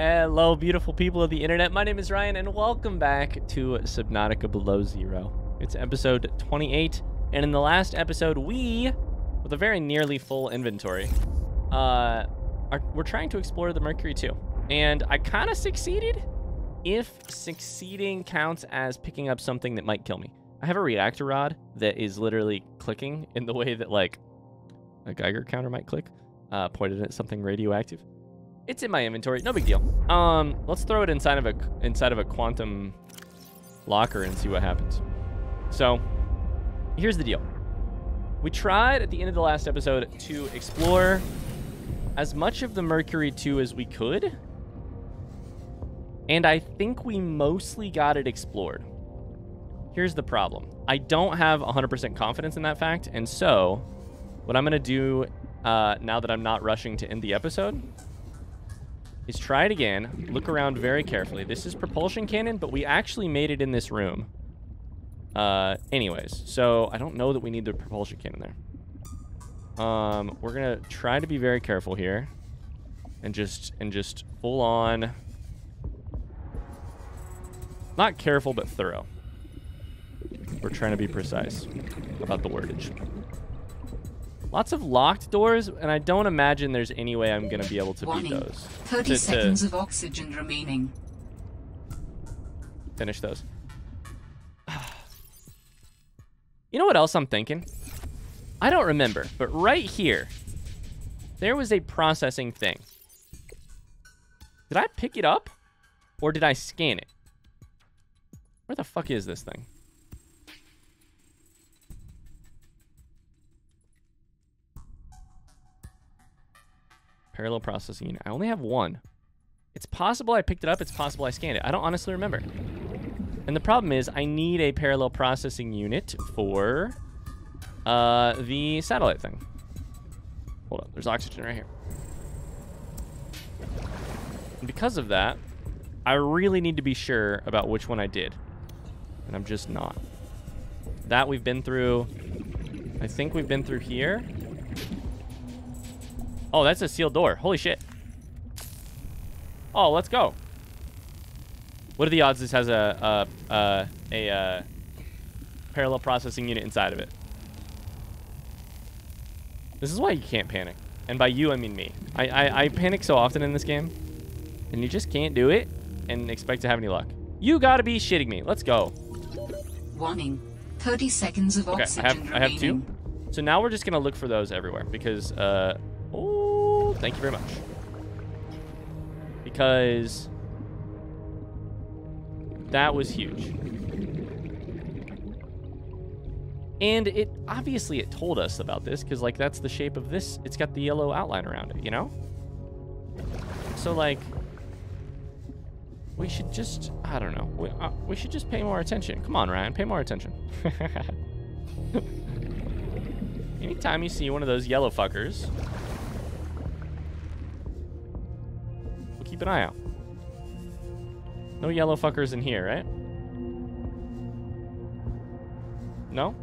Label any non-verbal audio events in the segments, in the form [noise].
Hello, beautiful people of the internet. My name is Ryan, and welcome back to Subnautica Below Zero. It's episode 28, and in the last episode, we, with a very nearly full inventory, uh, are, we're trying to explore the Mercury 2. And I kind of succeeded, if succeeding counts as picking up something that might kill me. I have a reactor rod that is literally clicking in the way that, like, a Geiger counter might click, uh, pointed at something radioactive. It's in my inventory. No big deal. Um, let's throw it inside of a inside of a quantum locker and see what happens. So, here's the deal. We tried at the end of the last episode to explore as much of the Mercury 2 as we could. And I think we mostly got it explored. Here's the problem. I don't have 100% confidence in that fact, and so what I'm going to do uh, now that I'm not rushing to end the episode is try it again. Look around very carefully. This is propulsion cannon, but we actually made it in this room. Uh, anyways, so I don't know that we need the propulsion cannon there. Um, we're gonna try to be very careful here, and just and just full on. Not careful, but thorough. We're trying to be precise about the wordage. Lots of locked doors, and I don't imagine there's any way I'm going to be able to Warning. beat those. 30 To- to seconds of oxygen remaining. finish those. [sighs] You know what else I'm thinking? I don't remember, but right here, there was a processing thing. Did I pick it up? Or did I scan it? Where the fuck is this thing? Parallel processing unit. I only have one. It's possible I picked it up. It's possible I scanned it. I don't honestly remember. And the problem is I need a parallel processing unit for uh, the satellite thing. Hold on. There's oxygen right here. And because of that, I really need to be sure about which one I did. And I'm just not. That we've been through. I think we've been through here. Oh, that's a sealed door. Holy shit. Oh, let's go. What are the odds this has a a a, a, uh parallel processing unit inside of it? This is why you can't panic, and by you I mean me. I, I I panic so often in this game, and you just can't do it and expect to have any luck. You gotta be shitting me. Let's go. Warning. 30 seconds of Okay, I oxygen have I have two. So now we're just gonna look for those everywhere because uh thank you very much. Because that was huge. And it obviously it told us about this because like that's the shape of this. It's got the yellow outline around it, you know? So like we should just I don't know. We, uh, we should just pay more attention. Come on, Ryan, pay more attention. [laughs] Anytime you see one of those yellow fuckers, keep an eye out. No yellow fuckers in here, right? No?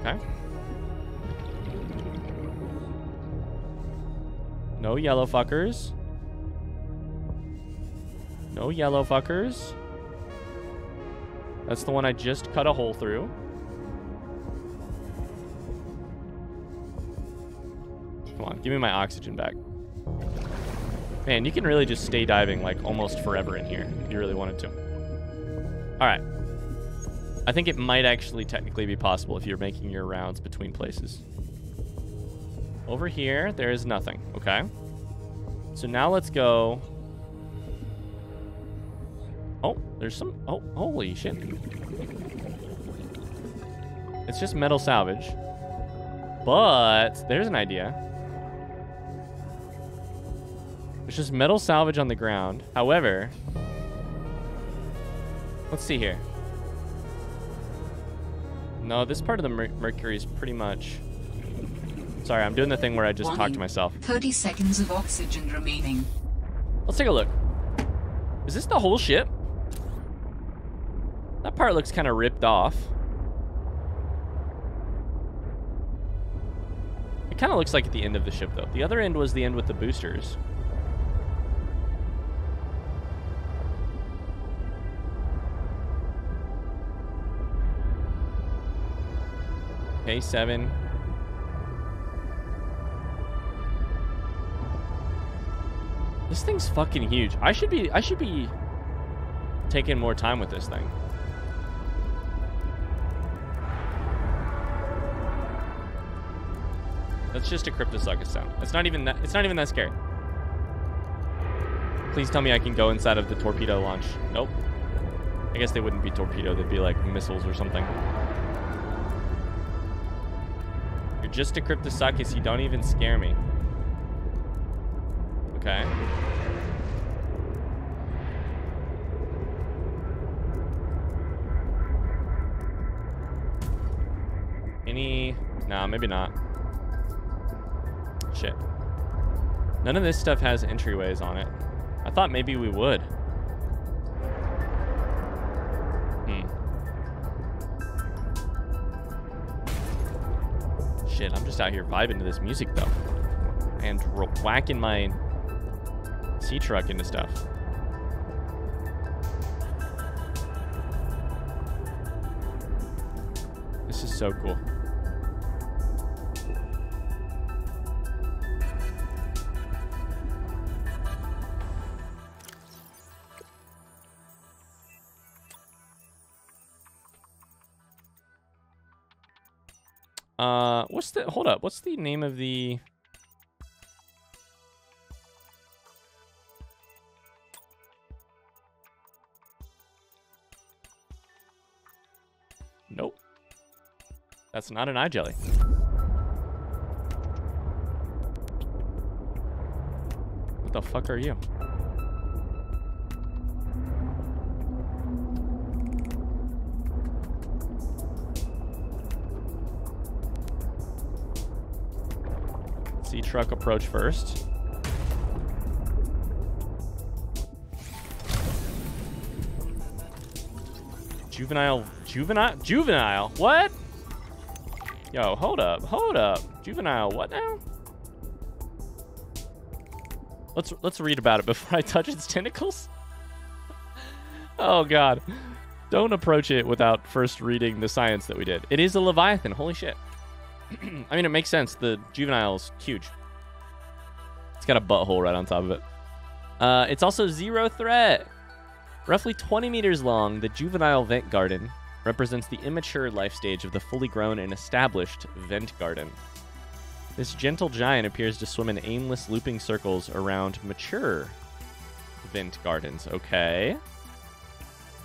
Okay. No yellow fuckers. No yellow fuckers. That's the one I just cut a hole through. Come on, give me my oxygen back. Man, you can really just stay diving like almost forever in here if you really wanted to. All right. I think it might actually technically be possible if you're making your rounds between places. Over here, there is nothing, okay? So now let's go. Oh, there's some. Oh, holy shit. It's just metal salvage. But there's an idea. It's just metal salvage on the ground. However, let's see here. No, this part of the mer Mercury is pretty much. Sorry, I'm doing the thing where I just talk to myself. 30 seconds of oxygen remaining. Let's take a look. Is this the whole ship? That part looks kind of ripped off. It kind of looks like at the end of the ship, though. The other end was the end with the boosters. Okay, seven. This thing's fucking huge. I should be I should be taking more time with this thing. That's just a Cryptosuchus sound. It's not even that it's not even that scary. Please tell me I can go inside of the torpedo launch. Nope. I guess they wouldn't be torpedo, they'd be like missiles or something. Just a Cryptosuchus, you don't even scare me. Okay. Any... Nah, maybe not. Shit. None of this stuff has entryways on it. I thought maybe we would. Shit, I'm just out here vibing to this music, though. And whacking my sea truck into stuff. This is so cool. What's the, hold up, what's the name of the, nope. That's not an eye jelly. What the fuck are you? Truck approach first. Juvenile, juvenile, juvenile, what? Yo, hold up, hold up. Juvenile, what now? Let's let's read about it before I touch its tentacles. oh god. Don't approach it without first reading the science that we did. It is a Leviathan, holy shit. [clears throat] I mean, it makes sense. The juvenile's huge. It's got a butthole right on top of it. Uh, it's also zero threat. Roughly 20 meters long, the juvenile vent garden represents the immature life stage of the fully grown and established vent garden. This gentle giant appears to swim in aimless looping circles around mature vent gardens. Okay.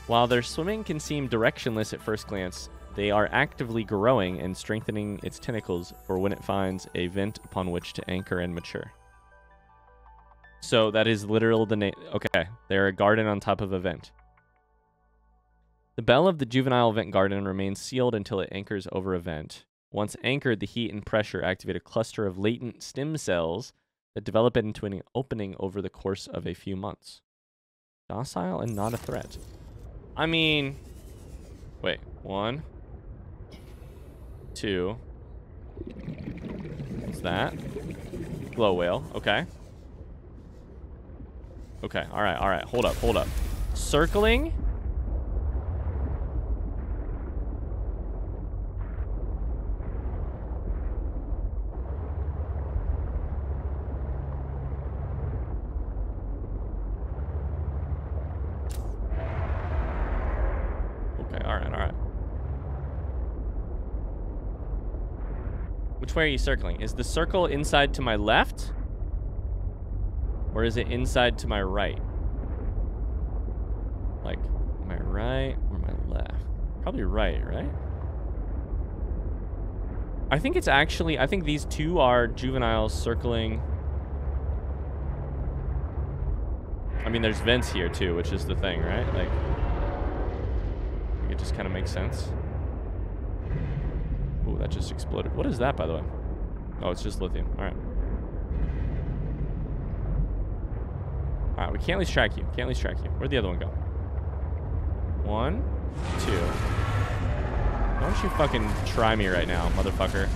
While their swimming can seem directionless at first glance, they are actively growing and strengthening its tentacles for when it finds a vent upon which to anchor and mature. So that is literal the name. Okay, they're a garden on top of a vent. The bell of the juvenile vent garden remains sealed until it anchors over a vent. Once anchored, the heat and pressure activate a cluster of latent stem cells that develop into an opening over the course of a few months. Docile and not a threat. I mean, wait, one, two. What's that? Glow whale. Okay. Okay. All right. All right. Hold up. Hold up. Circling. Okay. All right. All right. Which way are you circling? Is the circle inside to my left? Or is it inside to my right? Like, my right or my left? Probably right, right? I think it's actually, I think these two are juveniles circling. I mean, there's vents here too, which is the thing, right? Like, it just kind of makes sense. That just exploded. What is that, by the way? Oh, it's just lithium. All right. All right, we can't at least track you. Can't at least track you. Where'd the other one go? One, two. Why don't you fucking try me right now, motherfucker?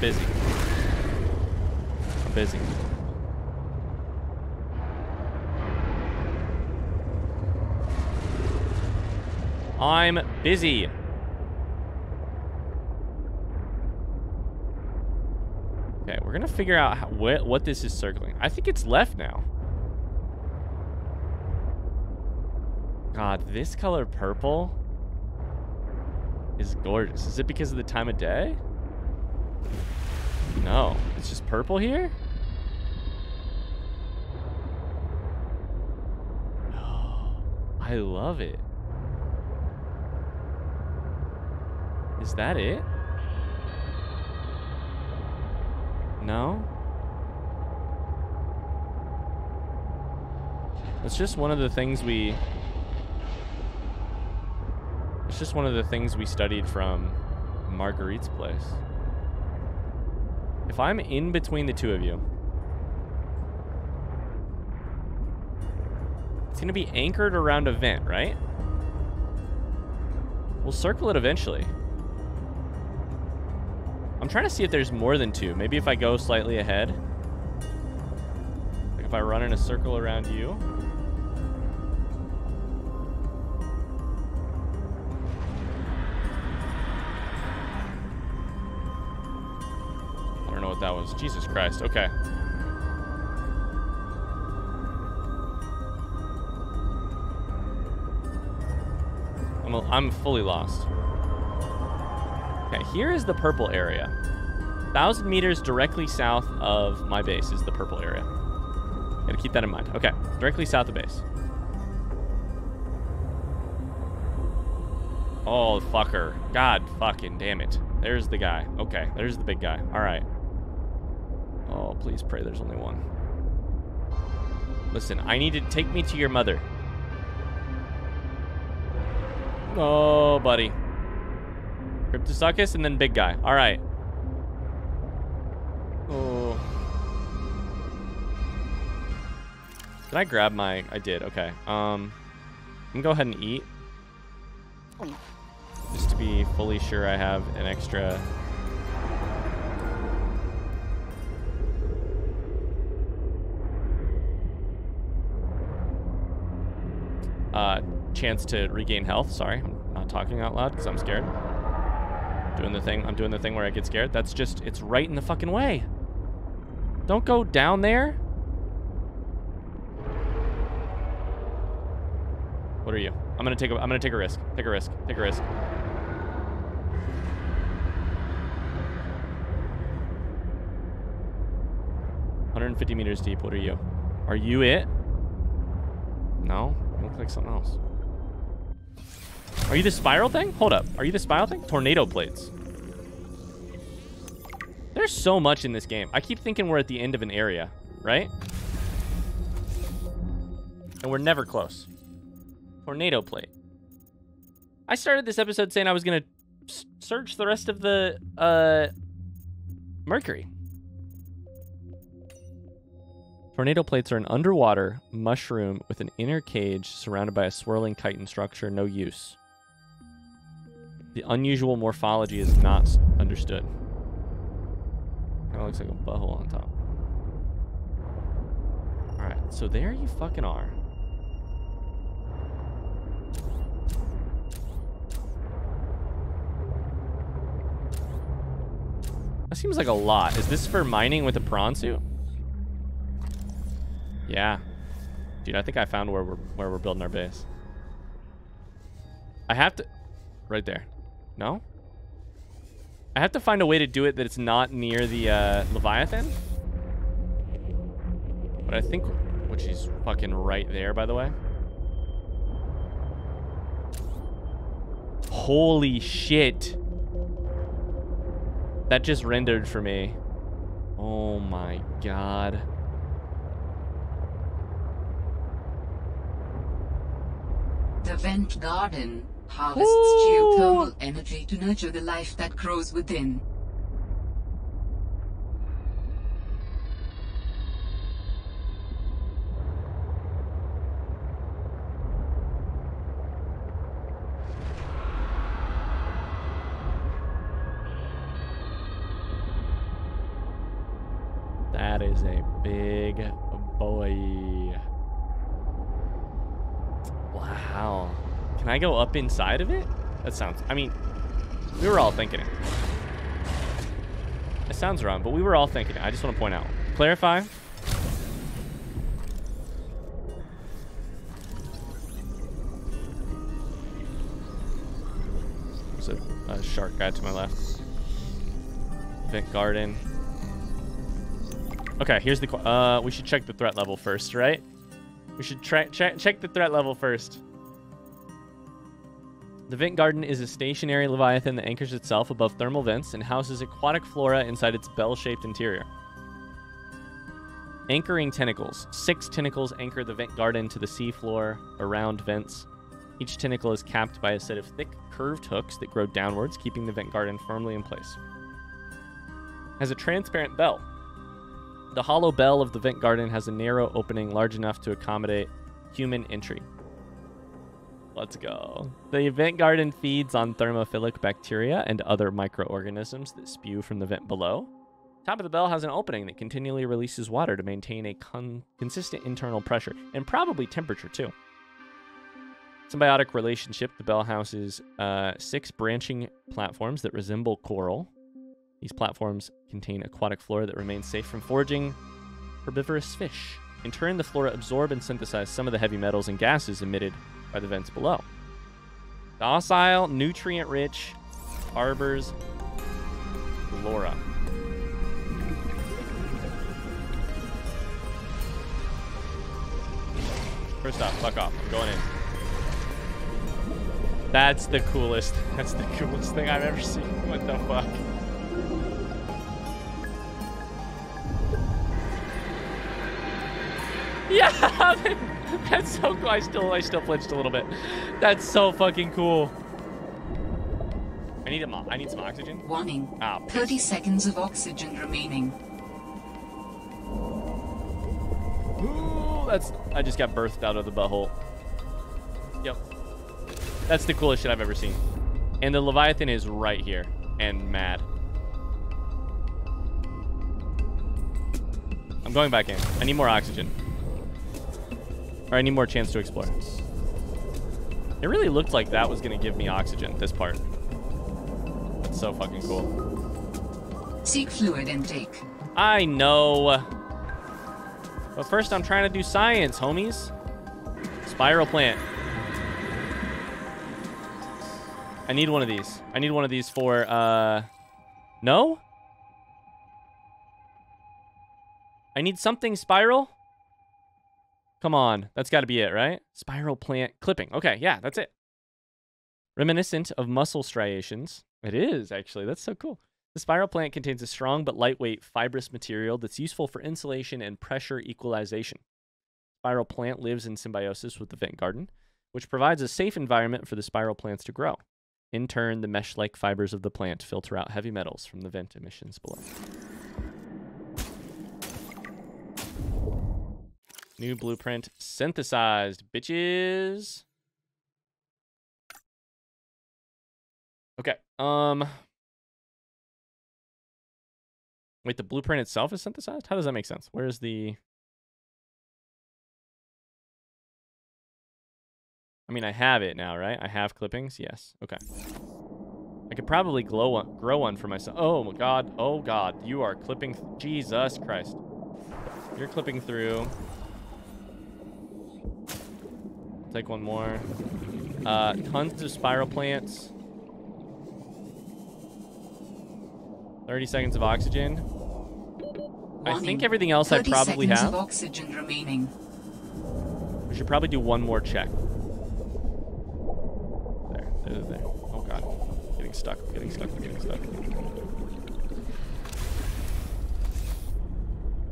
busy. I'm busy. I'm busy. Okay, we're gonna figure out how, what, what this is circling. I think it's left now. God, this color purple is gorgeous. Is it because of the time of day? No, it's just purple here? [gasps] I love it. Is that it? No? It's just one of the things we... It's just one of the things we studied from Marguerite's place. If I'm in between the two of you, it's going to be anchored around a vent, right? We'll circle it eventually. I'm trying to see if there's more than two. Maybe if I go slightly ahead. Like if I run in a circle around you. I don't know what that was. Jesus Christ. Okay. I'm, I'm fully lost. Okay, here is the purple area. 1,000 meters directly south of my base is the purple area. Gotta keep that in mind. Okay, directly south of base. Oh, fucker. God fucking damn it. There's the guy. Okay, there's the big guy. All right. Oh, please pray there's only one. Listen, I need to take me to your mother. Oh, buddy. Cryptosuchus and then big guy. All right. Oh. Did I grab my... I did. Okay. Um, I'm gonna go ahead and eat. Just to be fully sure I have an extra... Uh, chance to regain health. Sorry, I'm not talking out loud because I'm scared. Doing the thing. I'm doing the thing where I get scared. That's just, it's right in the fucking way. Don't go down there. What are you? I'm gonna take a, I'm gonna take a risk. Take a risk. Take a risk. Hundred and fifty meters deep. What are you? Are you it? No. You look like something else. Are you the spiral thing? Hold up. Are you the spiral thing? Tornado plates. There's so much in this game. I keep thinking we're at the end of an area, right? And we're never close. Tornado plate. I started this episode saying I was going to search the rest of the uh, Mercury. Tornado plates are an underwater mushroom with an inner cage surrounded by a swirling chitin structure. No use. The unusual morphology is not understood. Kind of looks like a butthole on top. Alright, so there you fucking are. That seems like a lot. Is this for mining with a prawn suit? Yeah. Dude, I think I found where we're where we're building our base. I have to right there. No? I have to find a way to do it that it's not near the uh, Leviathan. But I think which is fucking right there, by the way. Holy shit. That just rendered for me. Oh my god. The Vent Garden harvests geothermal energy to nurture the life that grows within. That is a big boy. Wow. Can I go up inside of it? That sounds... I mean, we were all thinking it. It sounds wrong, but we were all thinking it. I just want to point out. Clarify. There's a, a shark guy to my left. Vent garden. Okay, here's the... Uh, we should check the threat level first, right? We should check check the threat level first. The vent garden is a stationary leviathan that anchors itself above thermal vents and houses aquatic flora inside its bell-shaped interior. Anchoring tentacles. Six tentacles anchor the vent garden to the seafloor around vents. Each tentacle is capped by a set of thick, curved hooks that grow downwards, keeping the vent garden firmly in place. Has a transparent bell. The hollow bell of the vent garden has a narrow opening large enough to accommodate human entry. Let's go. The vent garden feeds on thermophilic bacteria and other microorganisms that spew from the vent below. Top of the bell has an opening that continually releases water to maintain a con- consistent internal pressure and probably temperature too. Symbiotic relationship. The bell houses uh, six branching platforms that resemble coral. These platforms contain aquatic flora that remains safe from foraging herbivorous fish. In turn, the flora absorb and synthesize some of the heavy metals and gases emitted by the vents below. Docile, nutrient rich, harbors flora. First off, fuck off. I'm going in. That's the coolest. [laughs] That's the coolest thing I've ever seen. What the fuck? [laughs] Yeah, [laughs] [laughs] that's so cool. I still, I still flinched a little bit. That's so fucking cool. I need a, mo- I need some oxygen. Warning. Ah, 30 seconds of oxygen remaining. Ooh, that's. I just got birthed out of the butthole. Yep. That's the coolest shit I've ever seen. And the Leviathan is right here and mad. I'm going back in. I need more oxygen. Or I need more chance to explore. It really looked like that was going to give me oxygen, this part. That's so fucking cool. Seek fluid intake. I know. But first, I'm trying to do science, homies. Spiral plant. I need one of these. I need one of these for, uh... No? I need something spiral? Come on. That's got to be it, right? Spiral plant clipping. Okay, yeah, that's it. Reminiscent of muscle striations. It is, actually. That's so cool. The spiral plant contains a strong but lightweight fibrous material that's useful for insulation and pressure equalization. Spiral plant lives in symbiosis with the vent garden, which provides a safe environment for the spiral plants to grow. In turn, the mesh-like fibers of the plant filter out heavy metals from the vent emissions below. New blueprint synthesized, bitches. Okay. Um Wait, the blueprint itself is synthesized? How does that make sense? Where's the I mean, I have it now, right? I have clippings. Yes. Okay. I could probably glow one, grow one for myself. Oh my god. Oh god. You are clipping. Jesus Christ. You're clipping through. Take one more. Uh, tons of spiral plants. 30 seconds of oxygen. I think everything else I probably seconds have. of oxygen remaining. We should probably do one more check. There, there, there. Oh god. Getting stuck, getting stuck, getting stuck.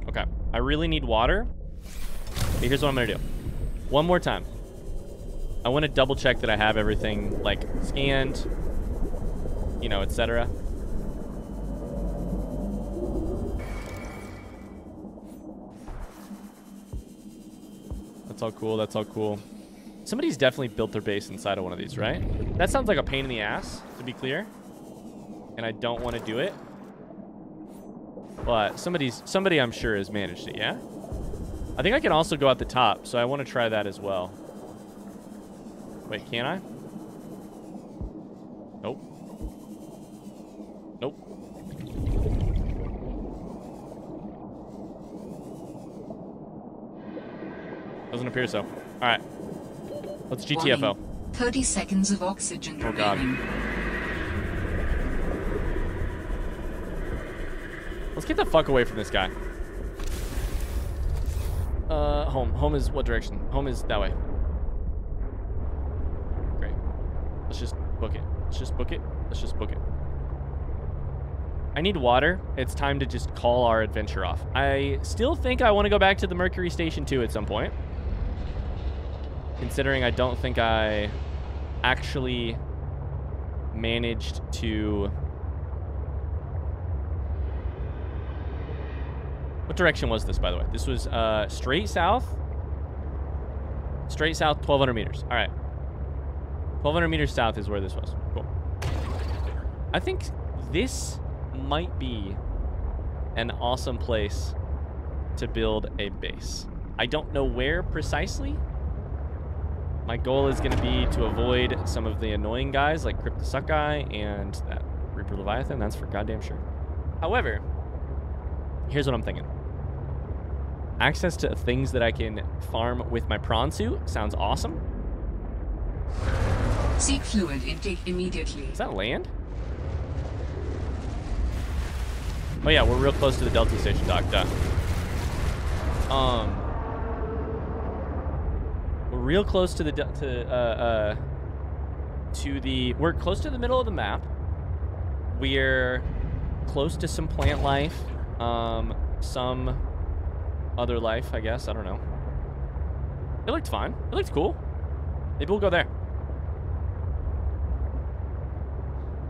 Okay. I really need water. Okay, here's what I'm gonna do. One more time. I want to double check that I have everything like scanned, you know, etc. That's all cool. That's all cool. Somebody's definitely built their base inside of one of these, right? That sounds like a pain in the ass, to be clear. And I don't want to do it. but somebody's somebody I'm sure has managed it. Yeah. I think I can also go out the top, so I want to try that as well. Wait, can I? Nope. Nope. Doesn't appear so. All right. Let's GTFO. Warning. 30 seconds of oxygen Oh, God. Let's get the fuck away from this guy. Uh, home. Home is what direction? Home is that way. Great. Let's just book it. Let's just book it. Let's just book it. I need water. It's time to just call our adventure off. I still think I want to go back to the Mercury Station 2 at some point. Considering I don't think I actually managed to What direction was this, by the way? This was uh, straight south. Straight south, 1,200 meters. All right. 1,200 meters south is where this was. Cool. I think this might be an awesome place to build a base. I don't know where precisely. My goal is going to be to avoid some of the annoying guys like Cryptosucki and that Reaper Leviathan. That's for goddamn sure. However, here's what I'm thinking. Access to things that I can farm with my prawn suit sounds awesome. Seek fluid intake immediately. Is that land? Oh yeah, we're real close to the Delta Station, Doc. Duh. Um, we're real close to the to uh, uh to the. We're close to the middle of the map. We're close to some plant life, um, some other life, I guess. I don't know. It looked fine. It looked cool. Maybe we'll go there.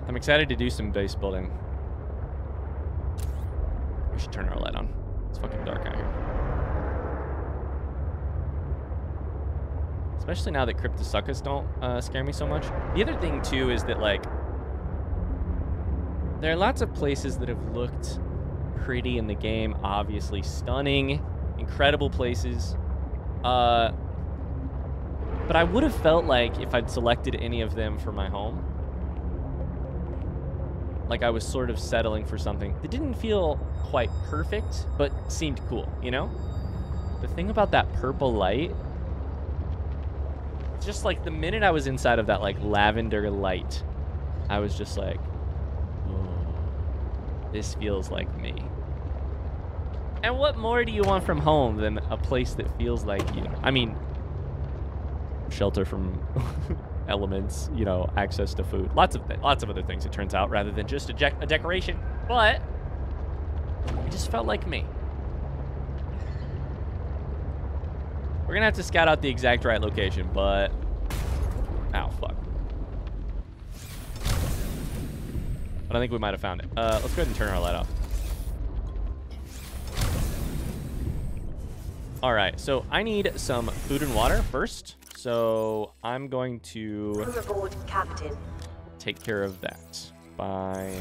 I'm excited to do some base building. We should turn our light on. It's fucking dark out here. Especially now that Cryptosuchus don't uh, scare me so much. The other thing, too, is that, like, there are lots of places that have looked pretty in the game. Obviously stunning, incredible places. Uh, but I would have felt like if I'd selected any of them for my home, like I was sort of settling for something that didn't feel quite perfect, but seemed cool, you know? The thing about that purple light, just like the minute I was inside of that like lavender light, I was just like, oh, this feels like me. And what more do you want from home than a place that feels like you? I mean, shelter from [laughs] elements, you know, access to food, lots of lots of other things. It turns out, rather than just a, a decoration, but it just felt like me. We're gonna have to scout out the exact right location, but ow, fuck. But I think we might have found it. Uh, let's go ahead and turn our light off. All right, so I need some food and water first. So I'm going to Crew aboard, Captain. take care of that by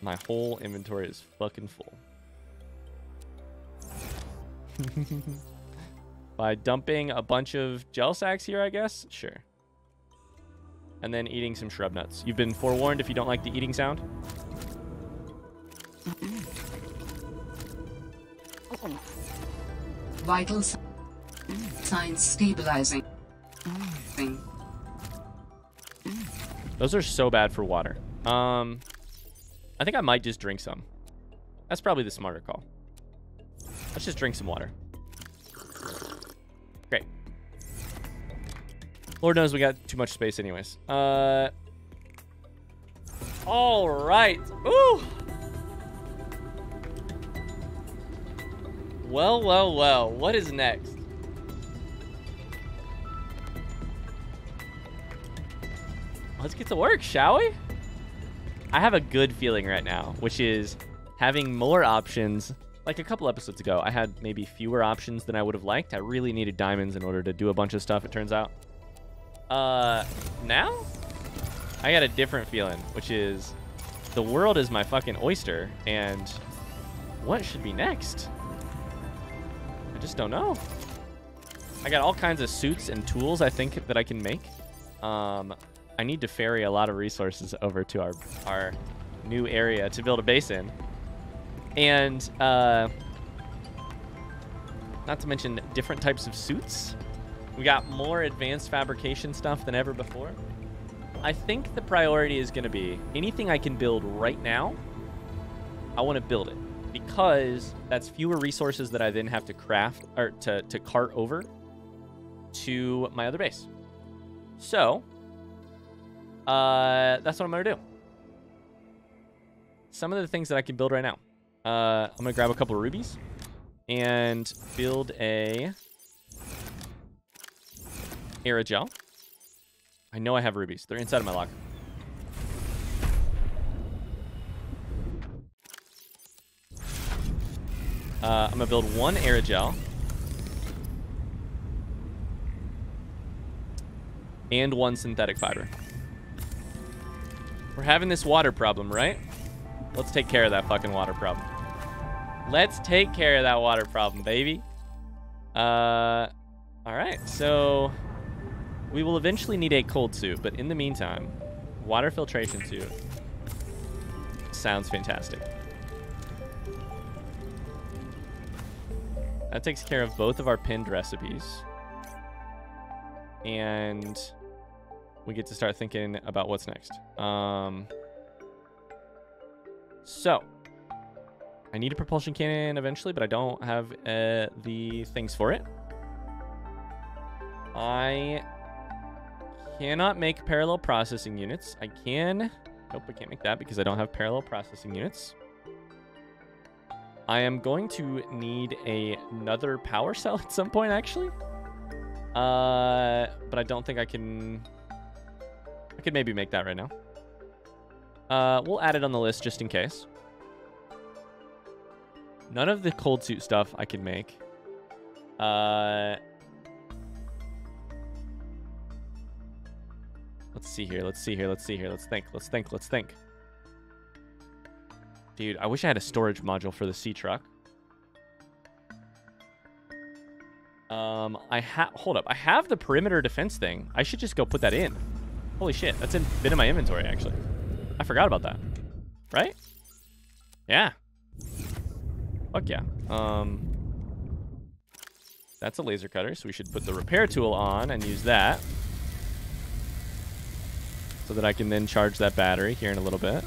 my whole inventory is fucking full. [laughs] by dumping a bunch of gel sacks here, I guess? Sure. And then eating some shrub nuts. You've been forewarned if you don't like the eating sound. Uh-uh. Vital s- signs stabilizing. Those are so bad for water. Um, I think I might just drink some. That's probably the smarter call. Let's just drink some water. Great. Lord knows we got too much space anyways. Uh, all right. Ooh. Well, well, well. What is next? Let's get to work, shall we? I have a good feeling right now, which is having more options. Like a couple episodes ago, I had maybe fewer options than I would have liked. I really needed diamonds in order to do a bunch of stuff, it turns out. Uh, now? I got a different feeling, which is the world is my fucking oyster, and what should be next? I just don't know. I got all kinds of suits and tools I think that I can make. Um, I need to ferry a lot of resources over to our our new area to build a base in. And uh, not to mention different types of suits. We got more advanced fabrication stuff than ever before. I think the priority is going to be anything I can build right now, I want to build it because that's fewer resources that I then have to craft or to, to cart over to my other base. So, uh, that's what I'm going to do. Some of the things that I can build right now. Uh, I'm going to grab a couple of rubies and build a aerogel. I know I have rubies. They're inside of my locker. Uh, I'm going to build one aerogel. And one synthetic fiber. We're having this water problem, right? Let's take care of that fucking water problem. Let's take care of that water problem, baby. Uh, all right, so we will eventually need a cold suit, but in the meantime, water filtration suit sounds fantastic. That takes care of both of our pinned recipes. And we get to start thinking about what's next. Um, so, I need a propulsion cannon eventually, but I don't have uh, the things for it. I cannot make parallel processing units. I can... Nope, I can't make that because I don't have parallel processing units. I am going to need a, another power cell [laughs] at some point, actually. Uh, but I don't think I can... I could maybe make that right now. Uh, we'll add it on the list just in case. None of the cold suit stuff I can make. Uh, let's see here. Let's see here. Let's see here. Let's think. Let's think. Let's think. Dude, I wish I had a storage module for the sea truck. Um, I have... Hold up. I have the perimeter defense thing. I should just go put that in. Holy shit. That's in, been in my inventory, actually. I forgot about that. Right? Yeah. Fuck yeah. Um, that's a laser cutter, so we should put the repair tool on and use that. So that I can then charge that battery here in a little bit.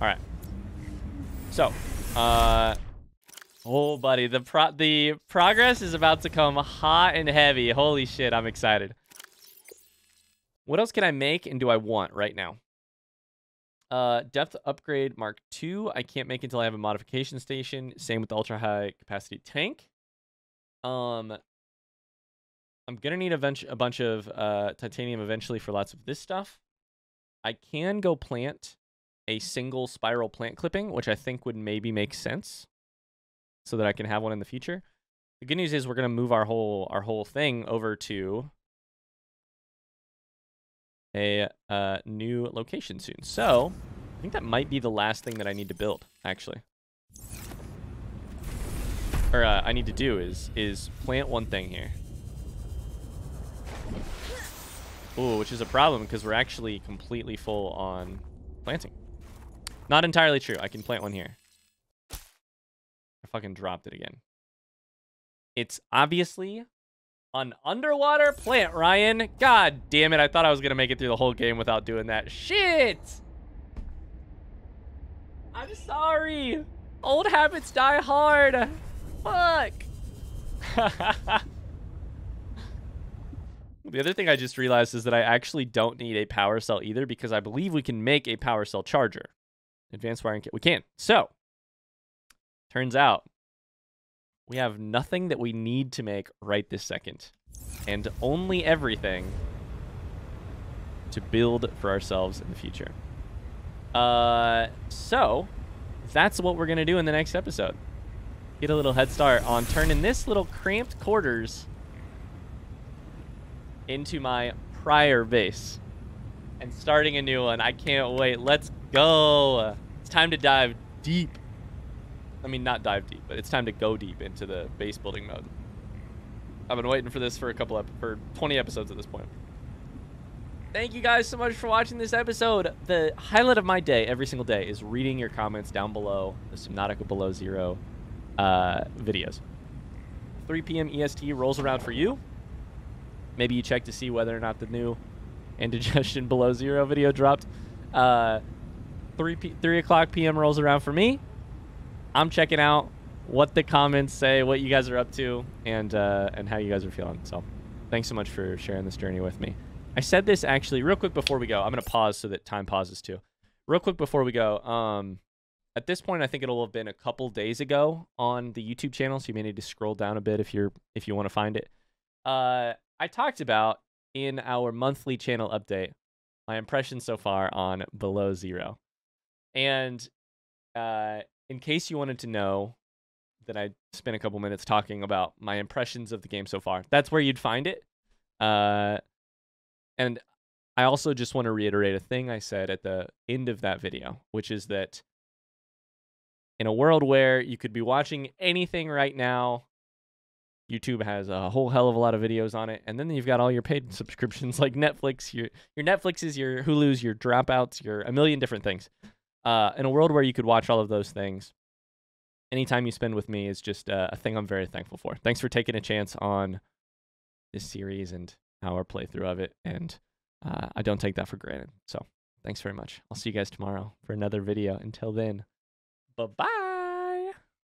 All right. So, uh, oh, buddy, the pro the progress is about to come hot and heavy. Holy shit, I'm excited. What else can I make and do I want right now? Uh, depth upgrade Mark II. I can't make until I have a modification station. Same with ultra high capacity tank. Um, I'm gonna need a bunch, a bunch of uh, titanium eventually for lots of this stuff. I can go plant a single spiral plant clipping, which I think would maybe make sense, so that I can have one in the future. The good news is we're gonna move our whole our whole thing over to a uh, new location soon. So, I think that might be the last thing that I need to build, actually. Or uh, I need to do is is plant one thing here. Ooh, which is a problem because we're actually completely full on planting. Not entirely true. I can plant one here. I fucking dropped it again. It's obviously an underwater plant, Ryan. God damn it. I thought I was going to make it through the whole game without doing that. Shit. I'm sorry. Old habits die hard. Fuck. [laughs] the other thing I just realized is that I actually don't need a power cell either because I believe we can make a power cell charger. Advanced wiring kit. We can. So, turns out we have nothing that we need to make right this second. And only everything to build for ourselves in the future. Uh, so, that's what we're going to do in the next episode. Get a little head start on turning this little cramped quarters into my prior base. And starting a new one. I can't wait. Let's go. It's time to dive deep. I mean, not dive deep, but it's time to go deep into the base building mode. I've been waiting for this for a couple ep- for 20 episodes at this point. Thank you guys so much for watching this episode. The highlight of my day every single day is reading your comments down below the Subnautica Below Zero uh, videos. 3 p.m. EST rolls around for you. Maybe you check to see whether or not the new Indigestion [laughs] Below Zero video dropped. Uh, 3 p- 3 o'clock p.m. rolls around for me. I'm checking out what the comments say, what you guys are up to, and uh, and how you guys are feeling. So, thanks so much for sharing this journey with me. I said this actually real quick before we go. I'm gonna pause so that time pauses too. Real quick before we go. Um, at this point, I think it'll have been a couple days ago on the YouTube channel, so you may need to scroll down a bit if you're if you want to find it. Uh, I talked about in our monthly channel update my impressions so far on Below Zero, and uh, in case you wanted to know that I spent a couple minutes talking about my impressions of the game so far, that's where you'd find it. Uh, and I also just want to reiterate a thing I said at the end of that video, which is that in a world where you could be watching anything right now, YouTube has a whole hell of a lot of videos on it, and then you've got all your paid [laughs] subscriptions like Netflix, your your Netflixes, your Hulu's, your Dropouts, your a million different things. Uh, in a world where you could watch all of those things, any time you spend with me is just uh, a thing I'm very thankful for. Thanks for taking a chance on this series and our playthrough of it, and uh, I don't take that for granted. So thanks very much. I'll see you guys tomorrow for another video. Until then, bye bye.